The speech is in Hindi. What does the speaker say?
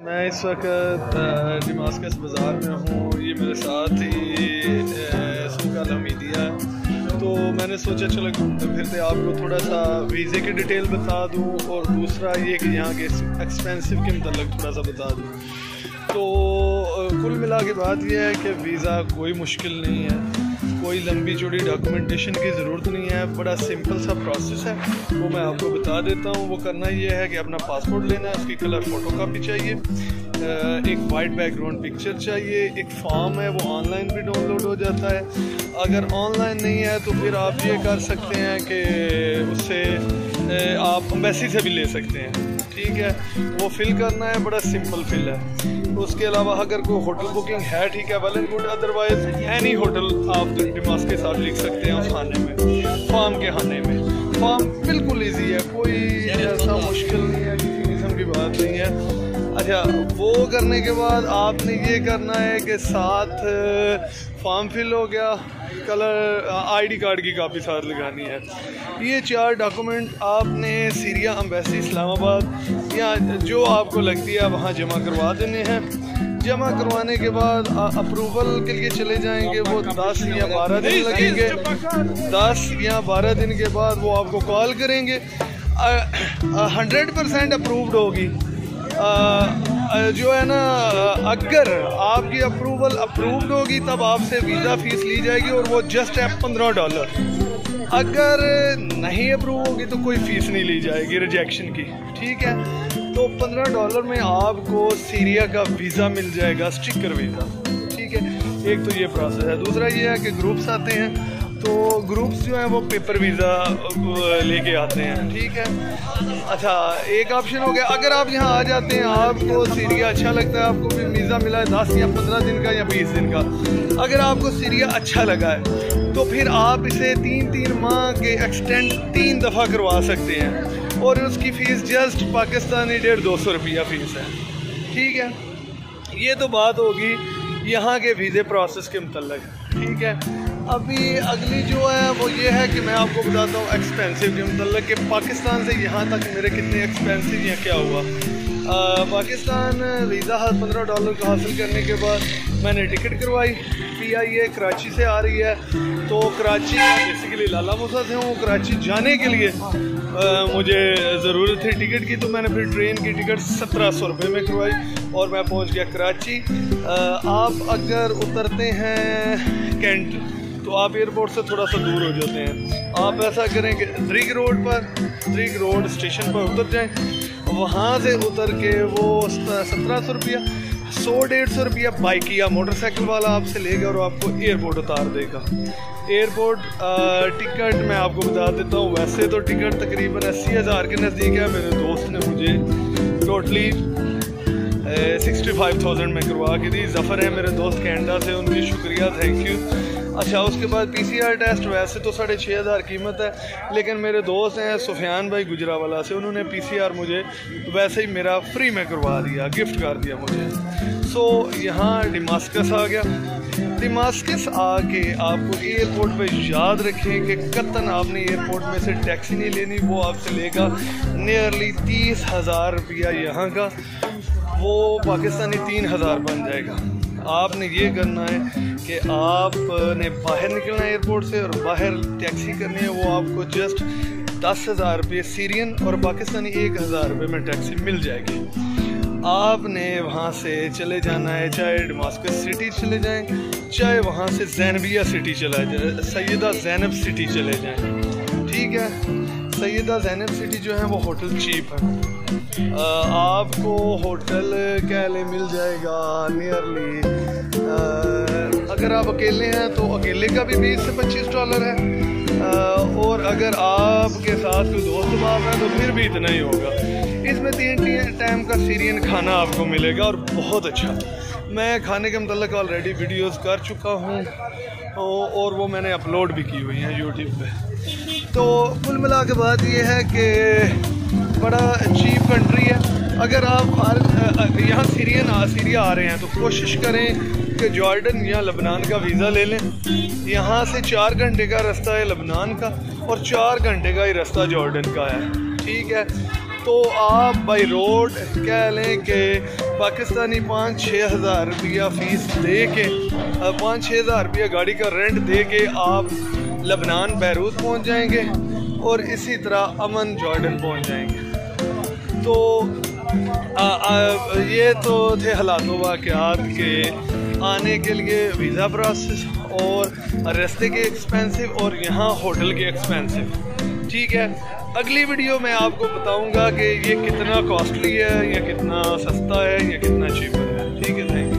मैं इस वक्त डिमास्कस बाज़ार में हूँ। ये मेरे साथ ही सुखा हमीदिया तो मैंने सोचा, चलो घूमते फिरते आपको थोड़ा सा वीज़े की डिटेल बता दूँ और दूसरा ये कि यहाँ के एक्सपेंसिव के मतलब थोड़ा सा बता दूँ। तो कुल मिला के बात यह है कि वीज़ा कोई मुश्किल नहीं है। कोई लंबी चौड़ी डॉक्यूमेंटेशन की ज़रूरत नहीं है, बड़ा सिंपल सा प्रोसेस है। वो मैं आपको बता देता हूँ, वो करना ये है कि अपना पासपोर्ट लेना है, उसकी कलर फ़ोटो कापी चाहिए एक वाइट बैकग्राउंड पिक्चर चाहिए, एक फॉर्म है, वो ऑनलाइन भी डाउनलोड हो जाता है। अगर ऑनलाइन नहीं है तो फिर आप ये कर सकते हैं कि उससे आप अम्बेसी से भी ले सकते हैं। ठीक है? वो फिल करना है, बड़ा सिंपल फिल है। उसके अलावा अगर कोई होटल बुकिंग है ठीक है well and good otherwise any hotel आप डिमास के साथ लिख सकते हैं उस खाने में फार्म के खाने में। फार्म बिल्कुल ईजी है कोई ऐसा मुश्किल नहीं है किसी किस्म की बात नहीं है। अच्छा वो करने के बाद आपने ये करना है कि साथ फॉर्म फिल हो गया कलर आईडी कार्ड की काफ़ी साथ लगानी है। ये चार डॉक्यूमेंट आपने सीरिया अम्बेसी इस्लामाबाद, या जो आपको लगती है वहाँ जमा करवा देने हैं। जमा करवाने के बाद अप्रूवल के लिए चले जाएँगे, वो दस या बारह दिन लगेंगे। दस या बारह दिन के बाद वो आपको कॉल करेंगे। हंड्रेड परसेंट अप्रूव्ड होगी। जो है ना, अगर आपकी अप्रूवल अप्रूव्ड होगी, तब आपसे वीज़ा फ़ीस ली जाएगी और वो जस्ट है पंद्रह डॉलर अगर नहीं अप्रूव होगी तो कोई फ़ीस नहीं ली जाएगी रिजेक्शन की. ठीक है? तो पंद्रह डॉलर में आपको सीरिया का वीज़ा मिल जाएगा स्टिकर वीज़ा ठीक है? एक तो ये प्रोसेस है. दूसरा ये है कि ग्रुप्स आते हैं तो ग्रुप्स जो हैं वो पेपर वीज़ा लेके आते हैं, ठीक है? अच्छा एक ऑप्शन हो गया। अगर आप यहाँ आ जाते हैं, आपको सीरिया अच्छा लगता है, आपको भी वीज़ा मिला है दस या पंद्रह दिन का या बीस दिन का। अगर आपको सीरिया अच्छा लगा है तो फिर आप इसे तीन तीन माह के एक्सटेंड तीन दफ़ा करवा सकते हैं। और उसकी फ़ीस जस्ट पाकिस्तानी डेढ़ दो सौ रुपया फ़ीस है। ठीक है? ये तो बात होगी यहाँ के वीज़े प्रोसेस के मतलब ठीक है? अभी अगली जो है वो ये है कि मैं आपको बताता हूँ एक्सपेंसिव के मतलब कि पाकिस्तान से यहाँ तक मेरे कितने एक्सपेंसिव या क्या हुआ। आ, पाकिस्तान वीज़ा पंद्रह डॉलर का हासिल करने के बाद मैंने टिकट करवाई। पी आई ए कराची से आ रही है। तो कराची बेसिकली लाला मूसा से हूँ कराची जाने के लिए आ, मुझे ज़रूरत थी टिकट की तो मैंने फिर ट्रेन की टिकट सत्रह सौ रुपये में करवाई और मैं पहुँच गया कराची। आ, आप अगर उतरते हैं कैंट तो आप एयरपोर्ट से थोड़ा सा दूर हो जाते हैं। आप ऐसा करें कि द्रिग रोड पर द्रिग रोड स्टेशन पर उतर जाएँ। वहाँ से उतर के वो सत्रह सौ रुपया, सौ डेढ़ सौ रुपया बाइक या मोटरसाइकिल वाला आपसे लेगा और आपको एयरपोर्ट उतार देगा। एयरपोर्ट टिकट मैं आपको बता देता हूँ। वैसे तो टिकट तकरीबन अस्सी हज़ार के नज़दीक है। मेरे दोस्त ने मुझे टोटली सिक्सटी फाइव थाउज़ेंड में करवा के दी। जफ़र है मेरे दोस्त कैनेडा से, उनकी शुक्रिया थैंक यू अच्छा उसके बाद पीसीआर टेस्ट वैसे तो साढ़े छः हज़ार कीमत है, लेकिन मेरे दोस्त हैं सुफियान भाई गुजरावाला से, उन्होंने पीसीआर मुझे वैसे ही मेरा फ्री में करवा दिया गिफ्ट कर दिया मुझे। सो यहाँ डिमास्कस आ गया। डिमास्कस आके आपको एयरपोर्ट पे याद रखें कि कतन आपने एयरपोर्ट में से टैक्सी नहीं लेनी, वो आपसे लेगा नियरली तीस हज़ार रुपया यहाँ का। वो पाकिस्तानी तीन हज़ार बन जाएगा। आपने ये करना है कि आपने बाहर निकलना है एयरपोर्ट से और बाहर टैक्सी करनी है, वो आपको जस्ट दस हज़ार रुपये सीरियन और पाकिस्तानी एक हज़ार रुपये में टैक्सी मिल जाएगी। आपने वहाँ से चले जाना है, चाहे डमास्कस सिटी चले जाएँ, चाहे वहाँ से जैनबिया सिटी चला जाए सैदा जैनब सिटी चले जाएँ। ठीक है? सैदा जैनब सिटी जो है, वो होटल चीप है। आपको होटल क्या ले मिल जाएगा नियरली अगर आप अकेले हैं तो अकेले का भी बीस से पच्चीस डॉलर है। आ, और अगर आपके साथ कोई दोस्त बाप है तो फिर भी इतना ही होगा। इसमें तीन तीन टाइम का सीरियन खाना आपको मिलेगा और बहुत अच्छा। मैं खाने के मतलब ऑलरेडी वीडियोस कर चुका हूँ और वो मैंने अपलोड भी की हुई हैं यूट्यूब पे। तो कुल मिला के बात ये है कि बड़ा चीप कंट्री है। अगर आप यहाँ सीरियन सीरिया आ रहे हैं तो कोशिश करें कि जॉर्डन या लबनान का वीज़ा ले लें। यहाँ से चार घंटे का रास्ता है लबनान का, और चार घंटे का ही रास्ता जॉर्डन का है। ठीक है? तो आप बाई रोड कह लें कि पाकिस्तानी पाँच छः हज़ार रुपया फ़ीस दे के पाँच छः हज़ार रुपया गाड़ी का रेंट दे के आप लबनान बैरूत पहुँच जाएँगे, और इसी तरह अमन जॉर्डन पहुँच जाएँगे। तो आ, आ, ये तो थे हालात वाक़ात के आने के लिए वीज़ा प्रोसेस और रास्ते के एक्सपेंसिव और यहाँ होटल के एक्सपेंसिव ठीक है अगली वीडियो में आपको बताऊँगा कि ये कितना कॉस्टली है या कितना सस्ता है या कितना चीप है। ठीक है थैंक यू